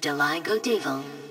Deligo Devil.